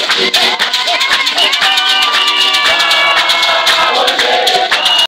Yeah.